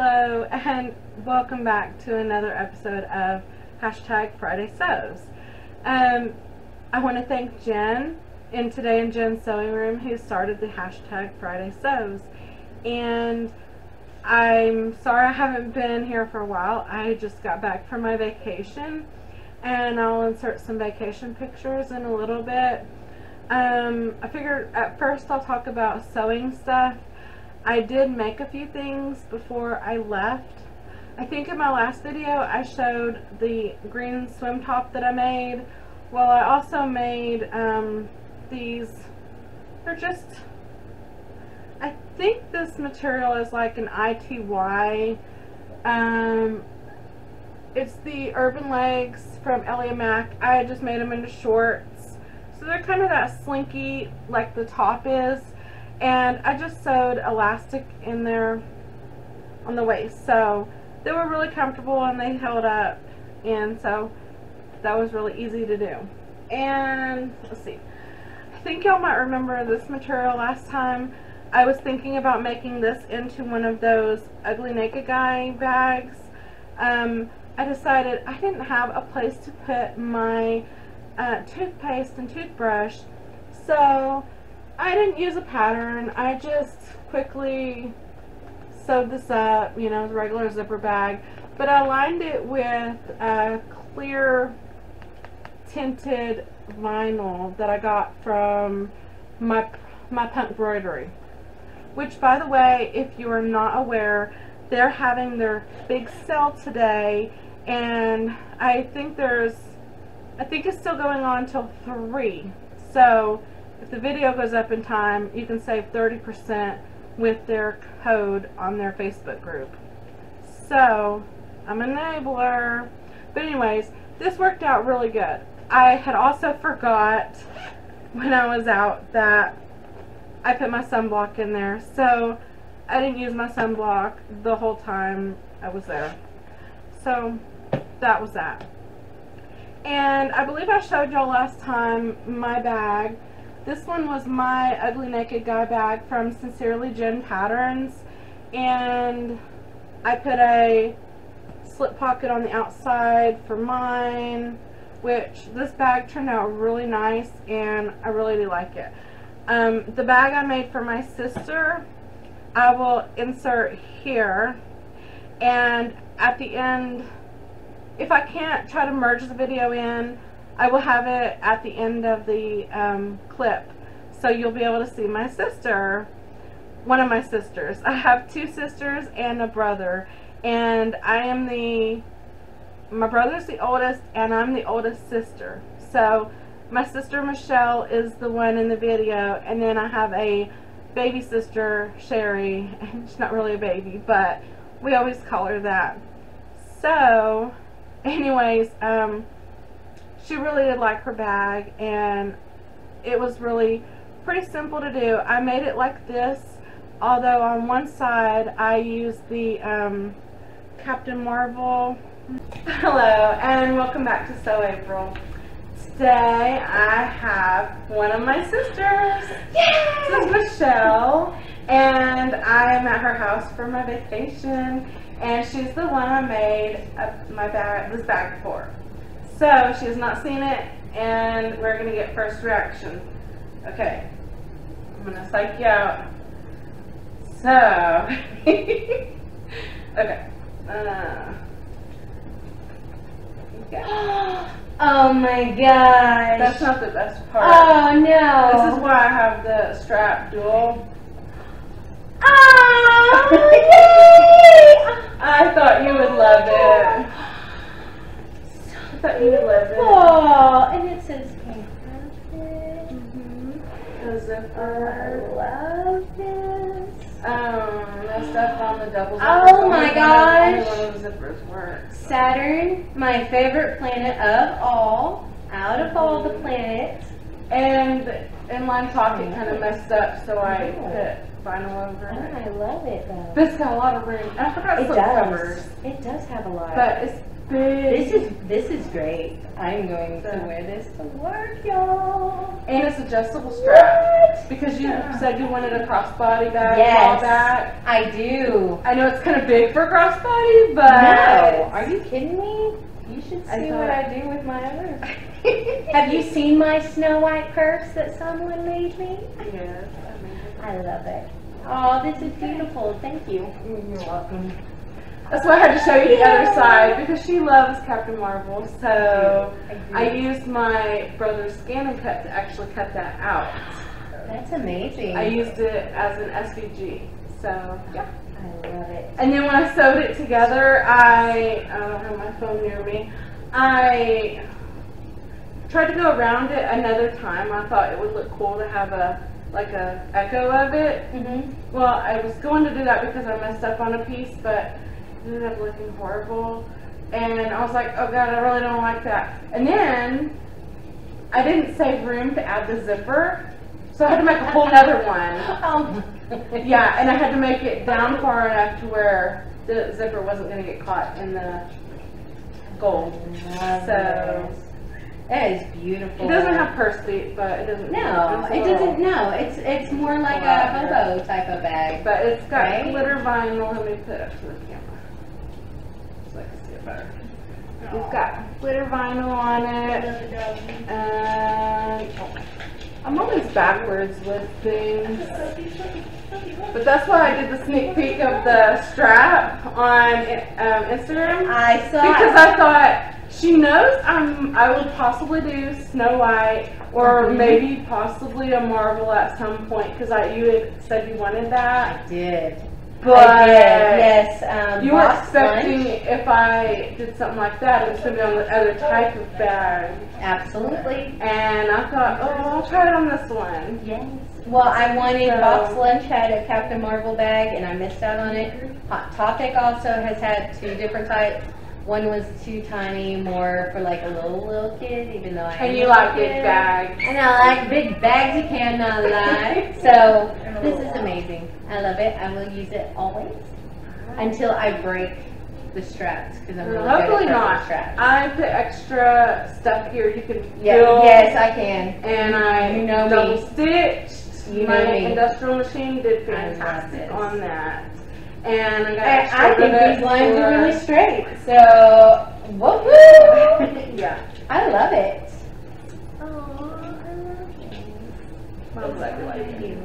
Hello, and welcome back to another episode of hashtag Friday Sews. Um, I want to thank Jen in Today in Jen's Sewing Room who started the hashtag Friday Sews. And I'm sorry I haven't been here for a while. I just got back from my vacation and I'll insert some vacation pictures in a little bit. Um, I figured at first I'll talk about sewing stuff. I did make a few things before I left. I think in my last video I showed the green swim top that I made. Well, I also made um, these, they're just, I think this material is like an ITY. Um, it's the Urban Legs from Ellie and Mac. I just made them into shorts. So they're kind of that slinky like the top is. And I just sewed elastic in there on the waist. So they were really comfortable and they held up. And so that was really easy to do. And let's see. I think y'all might remember this material last time. I was thinking about making this into one of those ugly naked guy bags. Um, I decided I didn't have a place to put my uh, toothpaste and toothbrush. So I didn't use a pattern. I just quickly sewed this up, you know, regular zipper bag. But I lined it with a clear tinted vinyl that I got from my, my punk embroidery. Which, by the way, if you are not aware, they're having their big sale today and I think there's I think it's still going on till 3 so if the video goes up in time you can save 30% with their code on their Facebook group. So I'm an enabler. But anyways this worked out really good. I had also forgot when I was out that I put my sunblock in there. So I didn't use my sunblock the whole time I was there. So that was that. And I believe I showed y'all last time my bag. This one was my Ugly Naked Guy bag from Sincerely Jen Patterns. And I put a slip pocket on the outside for mine, which this bag turned out really nice and I really do like it. Um, the bag I made for my sister, I will insert here. And at the end if I can't try to merge the video in, I will have it at the end of the um, clip. So you'll be able to see my sister, one of my sisters. I have two sisters and a brother. And I am the, my brother's the oldest and I'm the oldest sister. So my sister Michelle is the one in the video. And then I have a baby sister, Sherry. And she's not really a baby, but we always call her that. So, anyways, um, she really did like her bag and it was really pretty simple to do. I made it like this, although on one side I used the um, Captain Marvel. Hello and welcome back to Sew April. Today I have one of my sisters. Yay! This is Michelle and I'm at her house for my vacation and she's the one I made my bag, this bag for. So she has not seen it, and we're gonna get first reaction. Okay, I'm gonna psych you out. So, okay. Uh, okay. Oh my gosh. That's not the best part. Oh no. This is why I have the strap dual. Oh, yay! I thought you would love it. I you would love it. Oh, and it says handcrafted. Mm-hmm. The zipper. I love this. Um, the stuff on the double zippers. Oh my gosh. One of the zippers works. Saturn, my favorite planet of all, out of all the planets. And in inline pocket kind of messed up, so I put vinyl over oh, it. I love it though. This got a lot of room. I forgot it does. covers. It does have a lot. But it's. This is this is great. I'm going to wear this to work, y'all. And it's adjustable strap. What? because you said you wanted a crossbody bag Yes. back. I do. I know it's kind of big for a crossbody, but No, are you kidding me? You should see I what I do with my others. Have you seen my Snow White purse that someone made me? Yes, I love it. Oh, this is beautiful. Thank you. you're welcome. That's why I had to show you the other side because she loves Captain Marvel. So I used my brother's scan and cut to actually cut that out. That's amazing. I used it as an SVG. So yeah. I love it. And then when I sewed it together, I, I don't have my phone near me. I tried to go around it another time. I thought it would look cool to have a like a echo of it. Mm-hmm. Well, I was going to do that because I messed up on a piece, but ended up looking horrible. And I was like, oh god, I really don't like that. And then I didn't save room to add the zipper, so I had to make a whole nother one. Oh. Yeah, and I had to make it down far enough to where the zipper wasn't going to get caught in the gold. So-. That is beautiful. It doesn't have purse feet, but it doesn't. No, it doesn't. No, it's it's more like a hobo type of bag. But it's got Right? glitter vinyl. Let me put it up to the camera so I can see it better. It's got glitter vinyl on it, and I'm always backwards with things. But that's why I did the sneak peek of the strap on um, Instagram. I saw. Because I thought she knows I'm I would possibly do Snow White or Mhm. maybe possibly a Marvel at some point because you had said you wanted that, I did. But I did. Yes. Um, you were expecting lunch. if I did something like that it was gonna be on the other type of bag, Absolutely. and I thought oh I'll try it on this one. Yes. Well, I wanted So- Box Lunch had a Captain Marvel bag, and I missed out on it. Hot Topic also has had two different types. One was too tiny, more for like a little little kid, even though I. And you like big kid. bags. And I like big bags. You cannot lie. So this is amazing. I love it. I will use it always until I break the straps because I'm really good Hopefully at breaking not. straps. I put extra stuff here you can Yeah, fill. yes, I can. and I You know me. double stitched. You My know me. industrial machine did fantastic on that. And I got I, think these lines are really straight. So, woohoo! yeah. I love it. Glad you like it.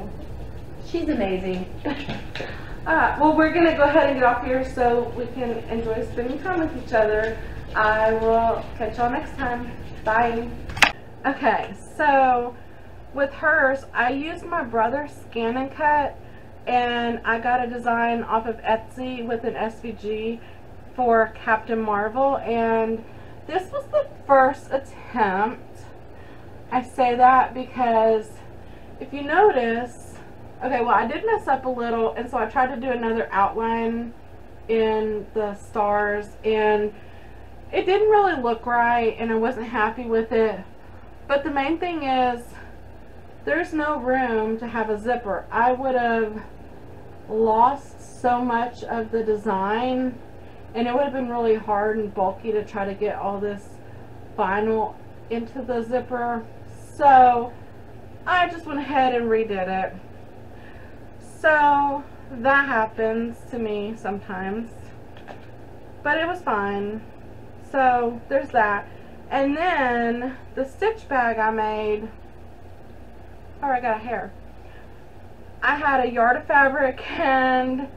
She's amazing. Uh, well, we're gonna go ahead and get off here so we can enjoy spending time with each other. I will catch y'all next time. Bye. Okay, so with hers, I used my brother's scan and cut, and I got a design off of Etsy with an SVG for Captain Marvel, and this was the first attempt. I say that because if you notice, okay, well, I did mess up a little, and so I tried to do another outline in the stars, and it didn't really look right, and I wasn't happy with it. But the main thing is, there's no room to have a zipper. I would have lost so much of the design, and it would have been really hard and bulky to try to get all this vinyl into the zipper. So, I just went ahead and redid it. So, that happens to me sometimes. But it was fine. So, there's that. And then, the stitch bag I made. Oh, I got a hair. I had a yard of fabric, and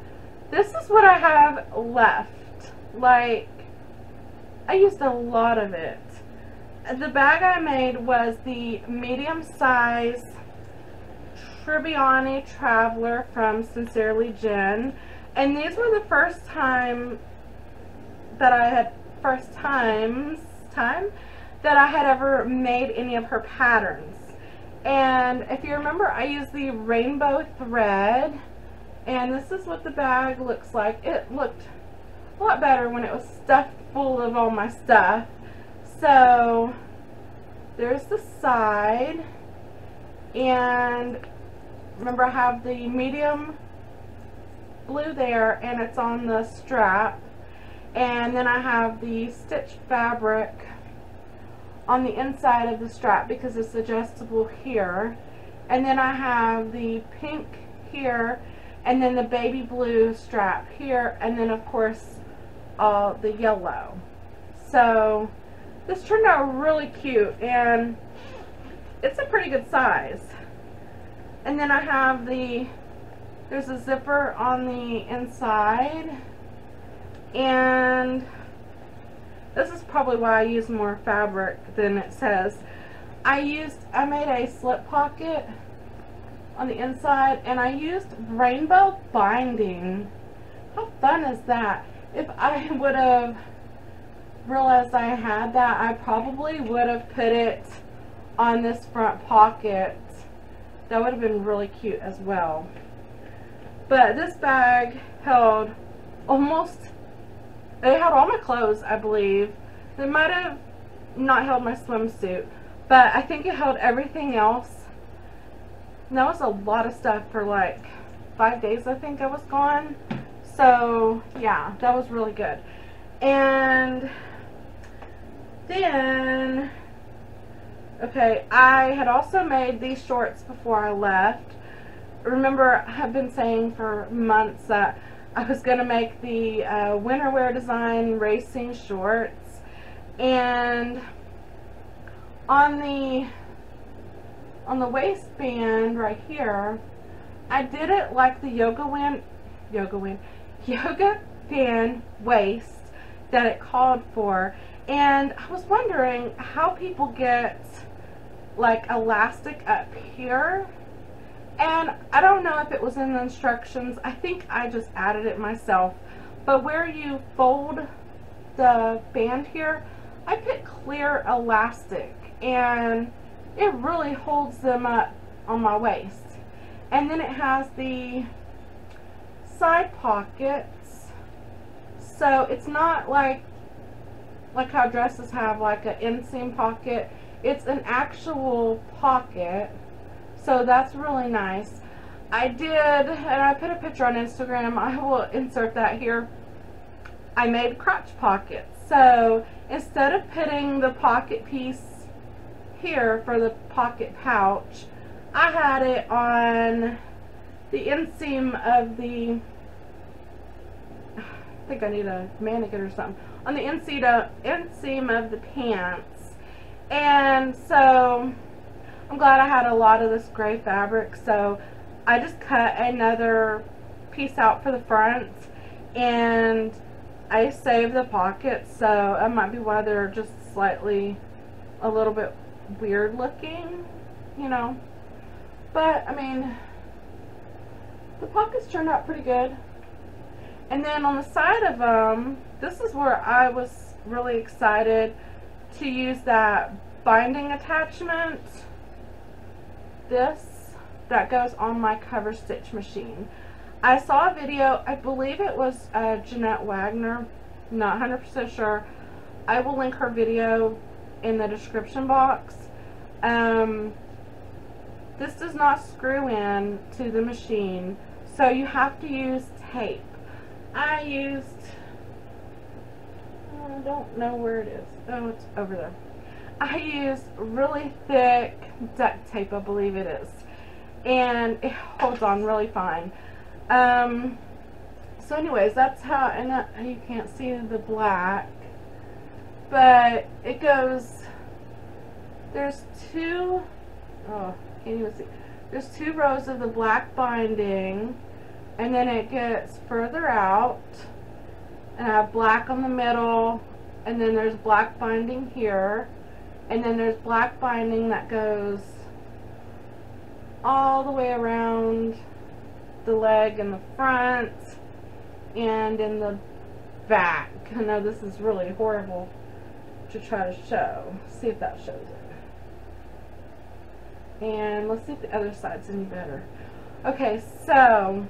this is what I have left. Like, I used a lot of it. The bag I made was the medium size Tribbiani Traveler from Sincerely Jen. And these were the first time that I had, first times, time, that I had ever made any of her patterns. And if you remember, I used the rainbow thread. And this is what the bag looks like. It looked a lot better when it was stuffed full of all my stuff. So, there's the side. And remember I have the medium blue there and it's on the strap. And then I have the stitch fabric on the inside of the strap because it's adjustable here. And then I have the pink here, and then the baby blue strap here, and then of course uh, the yellow. So this turned out really cute, and it's a pretty good size. And then I have the, there's a zipper on the inside, and this is probably why I use more fabric than it says. I used, I made a slip pocket on the inside and I used rainbow binding. How fun is that? If I would have realized I had that, I probably would have put it on this front pocket. That would have been really cute as well. But this bag held almost it held all my clothes, I believe. It might have not held my swimsuit, but I think it held everything else. And that was a lot of stuff for like five days, I think I was gone. So, yeah, that was really good. And then, okay, I had also made these shorts before I left. Remember, I've been saying for months that I was going to make the uh, winter wear design racing shorts. And on the on the waistband right here I did it like the yoga wind yoga wind yoga band waist that it called for. And I was wondering how people get like elastic up here and I don't know if it was in the instructions. I think I just added it myself. But where you fold the band here, I put clear elastic. And it really holds them up on my waist. And then it has the side pockets. So it's not like like how dresses have like an inseam pocket. It's an actual pocket so that's really nice. I did, and I put a picture on Instagram. I will insert that here. I made crotch pockets. So instead of putting the pocket piece here for the pocket pouch, I had it on the inseam of the, I think I need a mannequin or something, on the inseam of, the pants. And so I'm glad I had a lot of this gray fabric so I just cut another piece out for the front and I saved the pockets so it might be why they're just slightly a little bit weird looking you know? But I mean the pockets turned out pretty good. And then on the side of them this is where I was really excited to use that binding attachment this that goes on my cover stitch machine. I saw a video, I believe it was uh, Jeanette Wagner, not 100% sure. I will link her video in the description box. Um, this does not screw in to the machine, so you have to use tape. I used, I don't know where it is. Oh, it's over there. I use really thick duct tape, I believe it is. And it holds on really fine. Um, so anyways, that's how, and that, you can't see the black, but it goes, there's two, oh, can't even see, there's two rows of the black binding, and then it gets further out, and I have black on the middle, and then there's black binding here, and then there's black binding that goes all the way around the leg in the front and in the back. I know this is really horrible to try to show. See if that shows it. And let's see if the other side's any better. Okay, so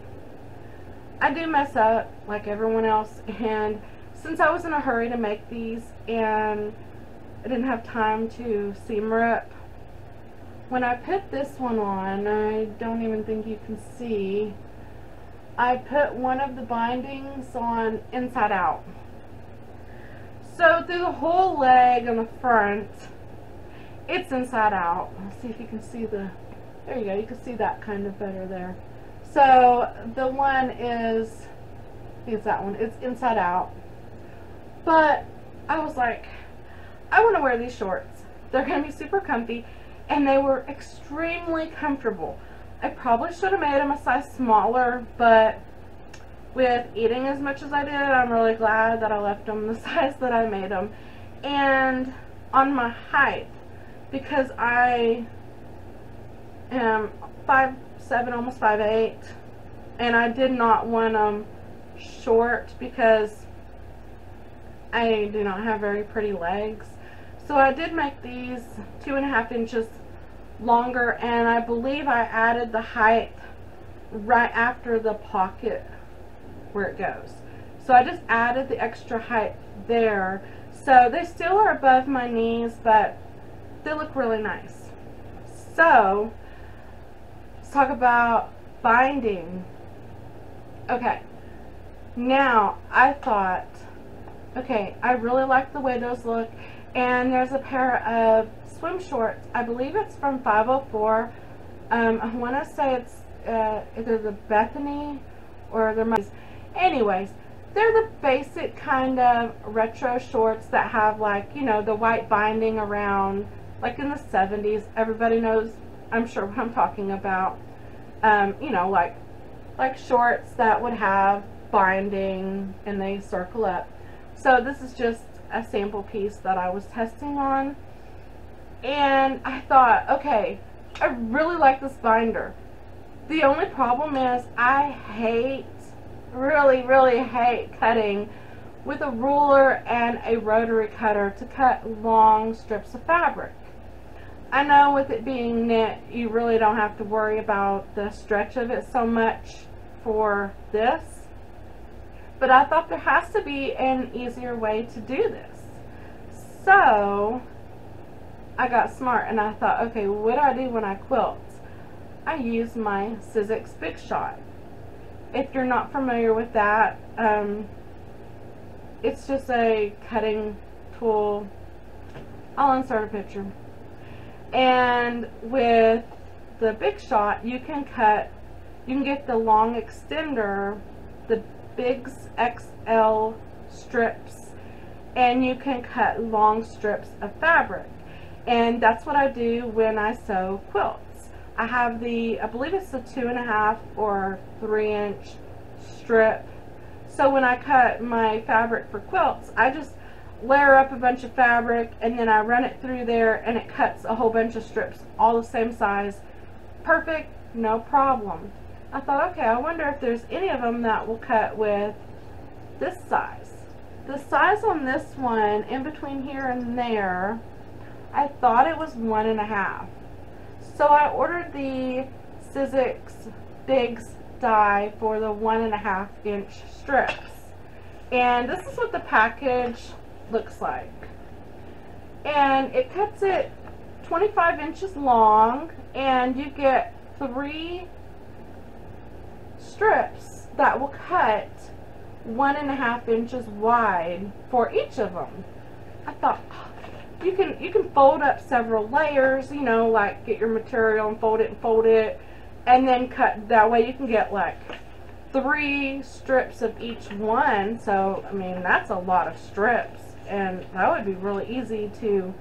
I do mess up like everyone else and since I was in a hurry to make these and I didn't have time to seam rip. When I put this one on, I don't even think you can see, I put one of the bindings on inside out. So through the whole leg on the front, it's inside out. Let's see if you can see the There you go. You can see that kind of better there. So the one is, is that one. It's inside out. But I was like, I want to wear these shorts. They're going to be super comfy. And they were extremely comfortable. I probably should have made them a size smaller, but with eating as much as I did, I'm really glad that I left them the size that I made them. And on my height, because I am five seven, almost five eight, and I did not want them short because I do not have very pretty legs. So I did make these two and a half inches longer, and I believe I added the height right after the pocket where it goes. So I just added the extra height there. So they still are above my knees, but they look really nice. So, let's talk about binding. Okay, now I thought, okay, I really like the way those look, and there's a pair of swim shorts. I believe it's from 504. Um, I want to say it's uh, either the Bethany or the. Anyways, they're the basic kind of retro shorts that have like, you know, the white binding around, like in the 70s. Everybody knows, I'm sure what I'm talking about. Um, you know, like, like shorts that would have binding and they circle up. So this is just a sample piece that I was testing on. And I thought, okay, I really like this binder. The only problem is I hate really, really hate cutting with a ruler and a rotary cutter to cut long strips of fabric. I know with it being knit, you really don't have to worry about the stretch of it so much for this. But I thought there has to be an easier way to do this. So, I got smart and I thought, okay, what do I do when I quilt? I use my Sizzix Big Shot if you're not familiar with that, um, it's just a cutting tool. I'll insert a picture. And with the Big Shot, you can cut, you can get the long extender, the Bigz XL strips, and you can cut long strips of fabric. And that's what I do when I sew quilts. I have the, I believe it's a two and a half or three inch strip. So when I cut my fabric for quilts, I just layer up a bunch of fabric and then I run it through there and it cuts a whole bunch of strips all the same size. Perfect, no problem. I thought, okay, I wonder if there's any of them that will cut with this size. The size on this one, in between here and there, I thought it was one and a half. So I ordered the Sizzix Bigz die for the one and a half inch strips. And this is what the package looks like. And it cuts it 25 inches long and you get three strips that will cut one and a half inches wide for each of them. I thought, you can you can fold up several layers, you know, like get your material and fold it and fold it, and then cut. That way you can get like three strips of each one. So I mean that's a lot of strips, and that would be really easy to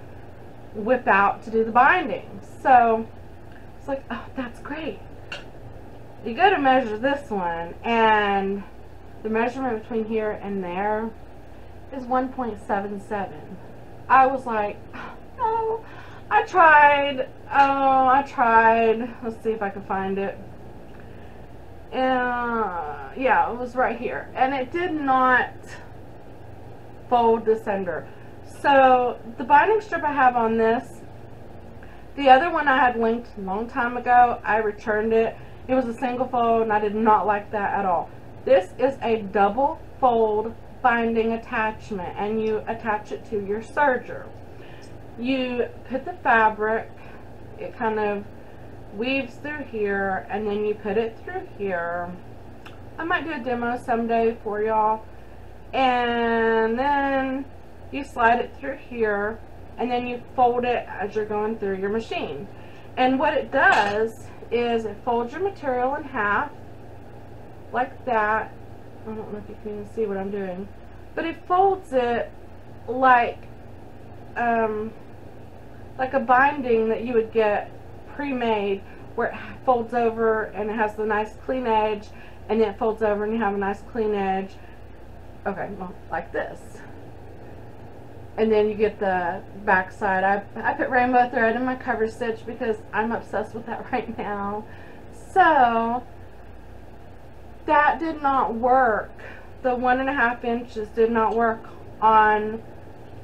whip out to do the binding. So it's like, oh, that's great. You go to measure this one, and the measurement between here and there is 1.77. I was like, oh, I tried. Oh, I tried. Let's see if I can find it. Uh, yeah, it was right here. And it did not fold this under. So, the binding strip I have on this, the other one I had linked a long time ago, I returned it. It was a single fold and I did not like that at all. This is a double fold binding attachment and you attach it to your serger. You put the fabric, it kind of weaves through here and then you put it through here. I might do a demo someday for y'all. And then you slide it through here and then you fold it as you're going through your machine. And what it does is it folds your material in half like that. I don't know if you can even see what I'm doing. But it folds it like um, like a binding that you would get pre-made where it folds over and it has the nice clean edge and it folds over and you have a nice clean edge. Okay, well, like this. And then you get the back side. I, I put rainbow thread in my cover stitch because I'm obsessed with that right now. So, that did not work. The one and a half inches did not work on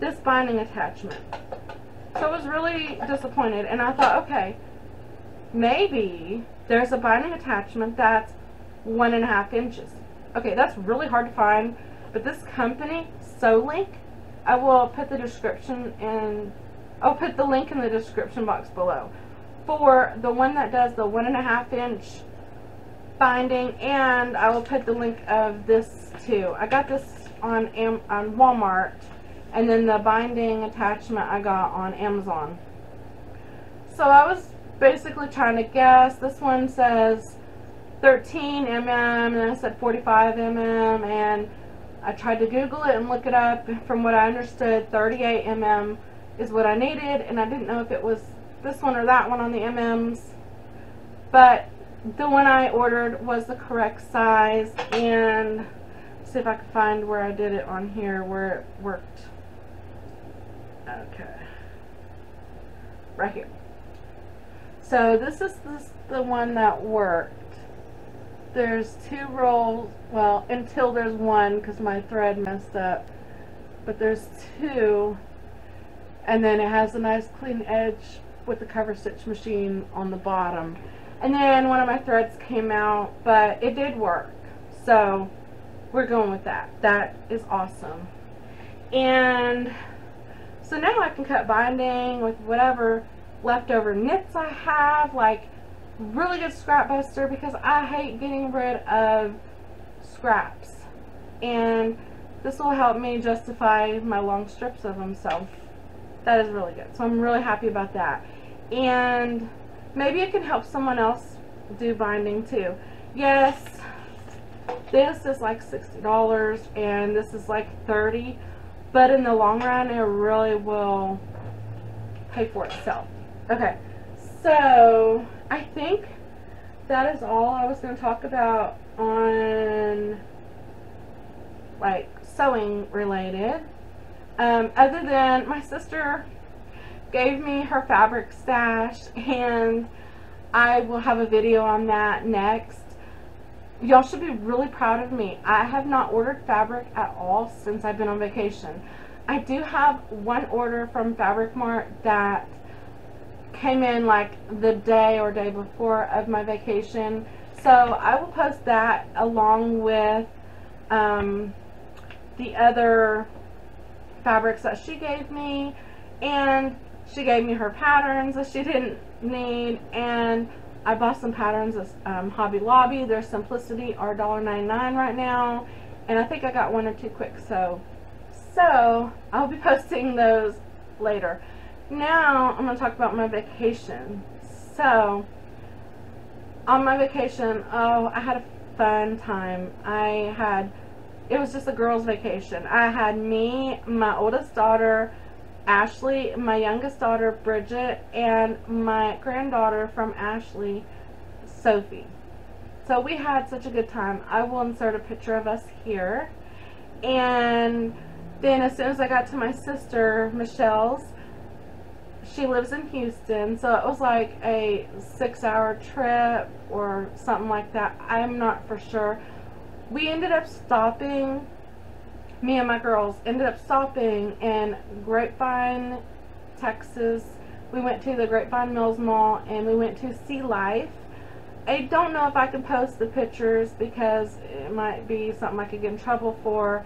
this binding attachment. So I was really disappointed and I thought, okay, maybe there's a binding attachment that's one and a half inches. Okay, that's really hard to find, but this company, Sewlink, I will put the description in, I'll put the link in the description box below for the one that does the one and a half inch binding and I will put the link of this too. I got this on, Am on Walmart and then the binding attachment I got on Amazon. So I was basically trying to guess. This one says 13 mm and I said 45 mm and I tried to Google it and look it up. From what I understood, 38 mm is what I needed and I didn't know if it was this one or that one on the MMs. But the one I ordered was the correct size and see if I can find where I did it on here where it worked. Okay. Right here. So this is this, the one that worked. There's two rolls, well, until there's one because my thread messed up. But there's two. And then it has a nice clean edge with the cover stitch machine on the bottom. And then one of my threads came out, but it did work. So we're going with that. That is awesome. And so now I can cut binding with whatever leftover knits I have, like really good scrap buster because I hate getting rid of scraps. And this will help me justify my long strips of them, so that is really good. So I'm really happy about that. And maybe it can help someone else do binding too. Yes, this is like $60 and this is like 30 but in the long run it really will pay for itself okay so I think that is all I was going to talk about on like sewing related um, other than my sister gave me her fabric stash and I will have a video on that next y'all should be really proud of me. I have not ordered fabric at all since I've been on vacation. I do have one order from Fabric Mart that came in like the day or day before of my vacation. So I will post that along with um, the other fabrics that she gave me and she gave me her patterns that she didn't need and I bought some patterns at um, Hobby Lobby. Their Simplicity are $1.99 right now. And I think I got one or two quick so. So, I'll be posting those later. Now, I'm going to talk about my vacation. So, on my vacation, oh, I had a fun time. I had, it was just a girls' vacation. I had me, my oldest daughter, Ashley, my youngest daughter, Bridget, and my granddaughter from Ashley, Sophie. So we had such a good time. I will insert a picture of us here. And then as soon as I got to my sister, Michelle's, she lives in Houston, so it was like a six hour trip or something like that. I'm not for sure. We ended up stopping me and my girls ended up stopping in Grapevine, Texas. We went to the Grapevine Mills Mall and we went to Sea Life. I don't know if I can post the pictures because it might be something I could get in trouble for.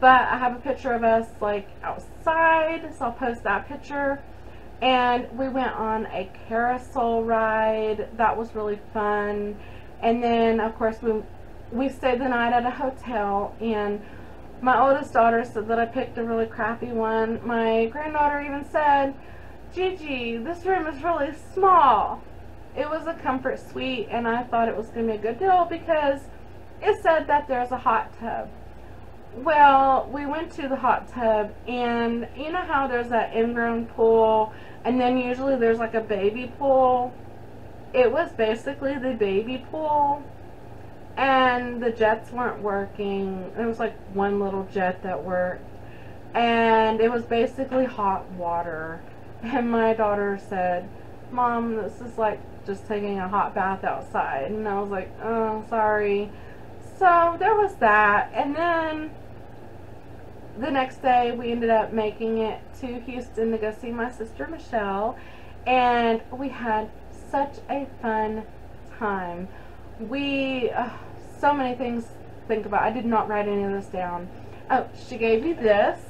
But I have a picture of us like outside, so I'll post that picture. And we went on a carousel ride. That was really fun. And then, of course, we we stayed the night at a hotel and my oldest daughter said that I picked a really crappy one. My granddaughter even said, Gigi, this room is really small. it was a comfort suite, and I thought it was going to be a good deal because it said that there's a hot tub. Well, we went to the hot tub, and you know how there's that ingrown pool, and then usually there's like a baby pool? It was basically the baby pool, and the jets weren't working. There was like one little jet that worked, and it was basically hot water. And my daughter said, Mom, this is like just taking a hot bath outside. And I was like, oh, sorry. So there was that. And then the next day we ended up making it to Houston to go see my sister Michelle. And we had such a fun time. We, uh, so many things think about. I did not write any of this down. Oh, she gave me this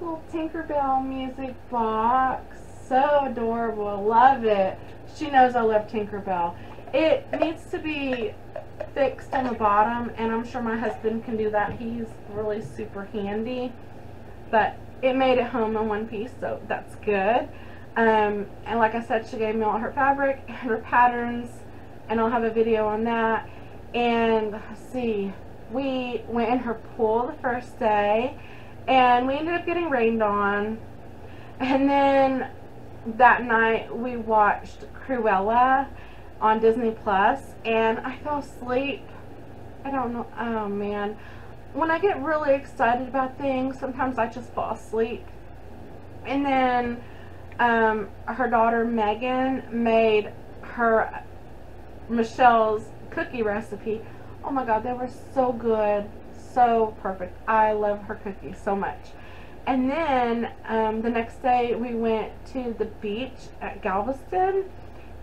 little Tinkerbell music box. So adorable. Love it. She knows I love Tinkerbell. It needs to be fixed on the bottom, and I'm sure my husband can do that. He's really super handy. But it made it home in one piece, so that's good. Um, and like I said, she gave me all her fabric and her patterns, and I'll have a video on that. And see, we went in her pool the first day, and we ended up getting rained on. And then that night we watched Cruella on Disney Plus, and I fell asleep. I don't know. Oh man, when I get really excited about things, sometimes I just fall asleep. And then um, her daughter Megan made her Michelle's cookie recipe. Oh my God, they were so good, so perfect. I love her cookies so much. And then um, the next day we went to the beach at Galveston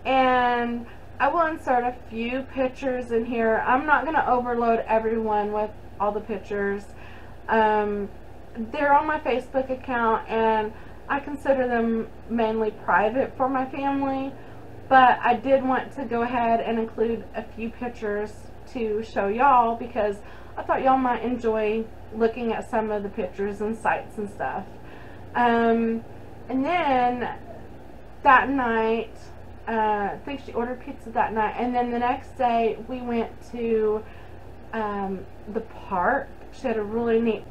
and I will insert a few pictures in here. I'm not going to overload everyone with all the pictures. Um, they're on my Facebook account and I consider them mainly private for my family but I did want to go ahead and include a few pictures to show y'all because I thought y'all might enjoy looking at some of the pictures and sites and stuff. Um, and then that night, uh, I think she ordered pizza that night. And then the next day, we went to um, the park. She had a really neat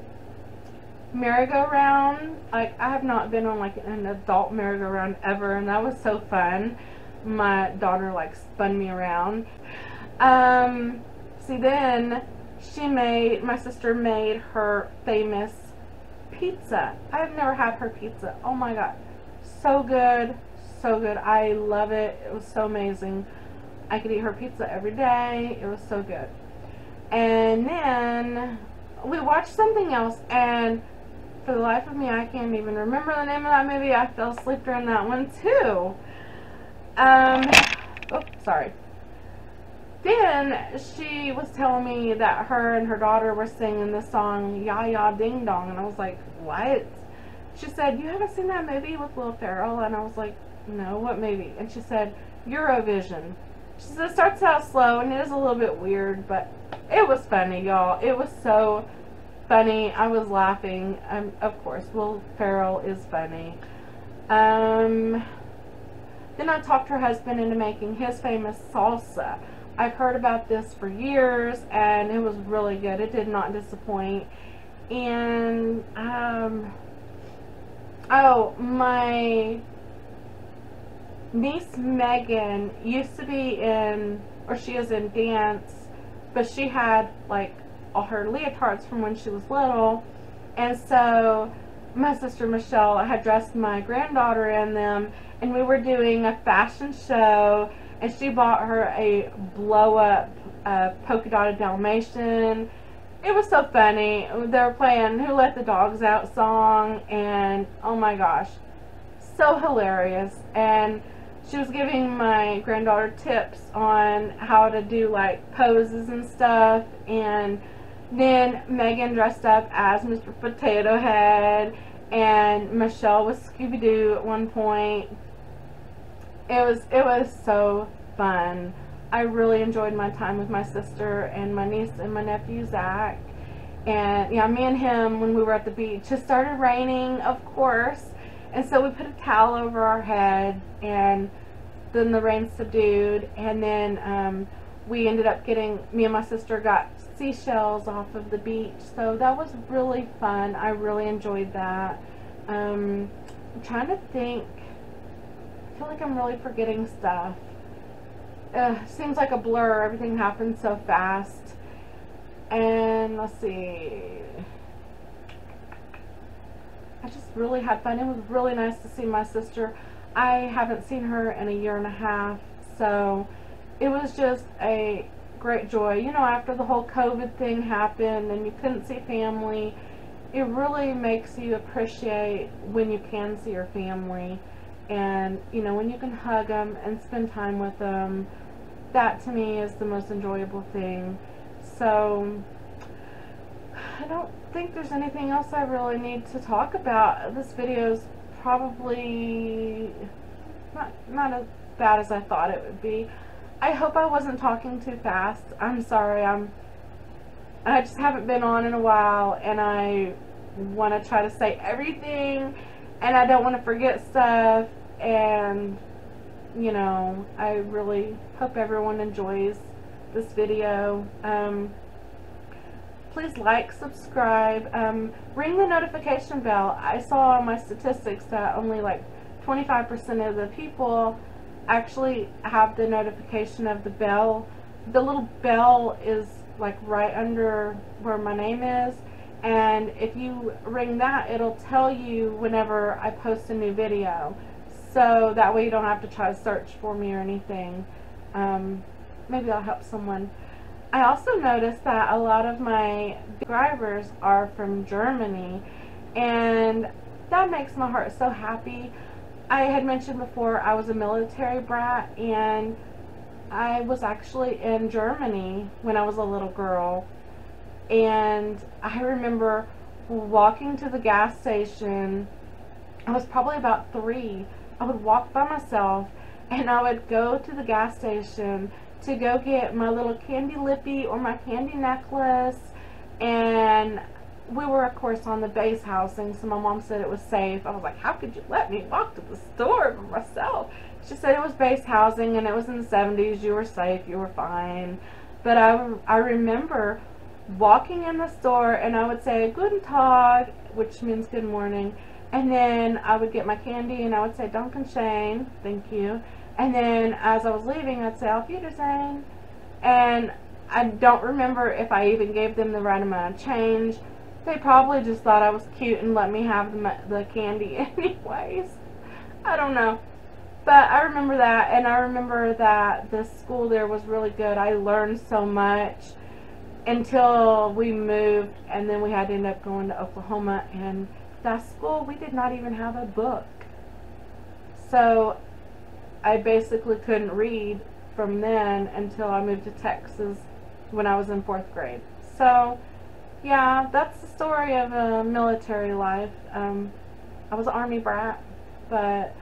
merry-go-round. Like, I have not been on, like, an adult merry-go-round ever, and that was so fun. My daughter, like, spun me around. Um, see, then she made, my sister made her famous pizza. I've never had her pizza. Oh my god. So good. So good. I love it. It was so amazing. I could eat her pizza every day. It was so good. And then we watched something else and for the life of me I can't even remember the name of that movie. I fell asleep during that one too. Um, oh, sorry. Then she was telling me that her and her daughter were singing the song Jaja Ding Dong, and I was like, what? She said, you haven't seen that movie with Will Ferrell? And I was like, no, what movie? And she said, Eurovision. She said, it starts out slow, and it is a little bit weird, but it was funny, y'all. It was so funny. I was laughing. Um, of course, Will Ferrell is funny. Um, then I talked her husband into making his famous salsa. I've heard about this for years and it was really good. It did not disappoint. And, um, oh, my niece Megan used to be in, or she is in dance, but she had like all her leotards from when she was little. And so my sister Michelle had dressed my granddaughter in them and we were doing a fashion show and she bought her a blow up uh, polka dotted Dalmatian. It was so funny. They were playing Who Let the Dogs Out song, and oh my gosh, so hilarious. And she was giving my granddaughter tips on how to do like poses and stuff. And then Megan dressed up as Mr. Potato Head, and Michelle was Scooby Doo at one point it was it was so fun. I really enjoyed my time with my sister and my niece and my nephew Zach. And yeah, me and him when we were at the beach, it started raining, of course. And so we put a towel over our head and then the rain subdued, and then um, we ended up getting, me and my sister got seashells off of the beach. So that was really fun. I really enjoyed that. Um, I'm trying to think. I feel like I'm really forgetting stuff. Uh, seems like a blur. Everything happened so fast. And let's see. I just really had fun. It was really nice to see my sister. I haven't seen her in a year and a half, so it was just a great joy. You know, after the whole COVID thing happened and you couldn't see family, it really makes you appreciate when you can see your family and, you know, when you can hug them and spend time with them. That to me is the most enjoyable thing. So, I don't think there's anything else I really need to talk about. This video is probably not, not as bad as I thought it would be. I hope I wasn't talking too fast. I'm sorry. I'm I just haven't been on in a while and I want to try to say everything and I don't want to forget stuff and you know, I really hope everyone enjoys this video. Um, please like, subscribe, um, ring the notification bell. I saw on my statistics that only like 25% of the people actually have the notification of the bell. The little bell is like right under where my name is and if you ring that it'll tell you whenever I post a new video so that way you don't have to try to search for me or anything um, maybe I'll help someone I also noticed that a lot of my subscribers are from Germany and that makes my heart so happy. I had mentioned before I was a military brat and I was actually in Germany when I was a little girl. And I remember walking to the gas station. I was probably about three. I would walk by myself and I would go to the gas station to go get my little candy lippy or my candy necklace. And we were of course on the base housing so my mom said it was safe. I was like how could you let me walk to the store by myself? She said it was base housing and it was in the 70s you were safe you were fine. But I, I remember walking in the store and I would say Guten Tag which means good morning. And then I would get my candy and I would say Danke schön thank you and then as I was leaving I'd say oh, Auf Wiedersehen and I don't remember if I even gave them the right amount of change they probably just thought I was cute and let me have the, the candy anyways. I don't know. But I remember that, and I remember that the school there was really good. I learned so much until we moved, and then we had to end up going to Oklahoma, and that school, we did not even have a book. So I basically couldn't read from then until I moved to Texas when I was in fourth grade. So yeah, that's the story of a military life. Um, I was an army brat, but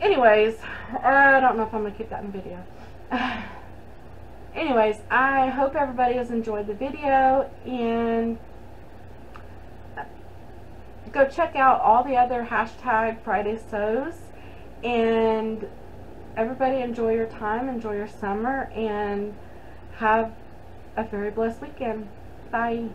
anyways, I don't know if I'm going to keep that in video. anyways, I hope everybody has enjoyed the video, and go check out all the other hashtag Friday Sews, and everybody enjoy your time, enjoy your summer, and have a very blessed weekend. Bye.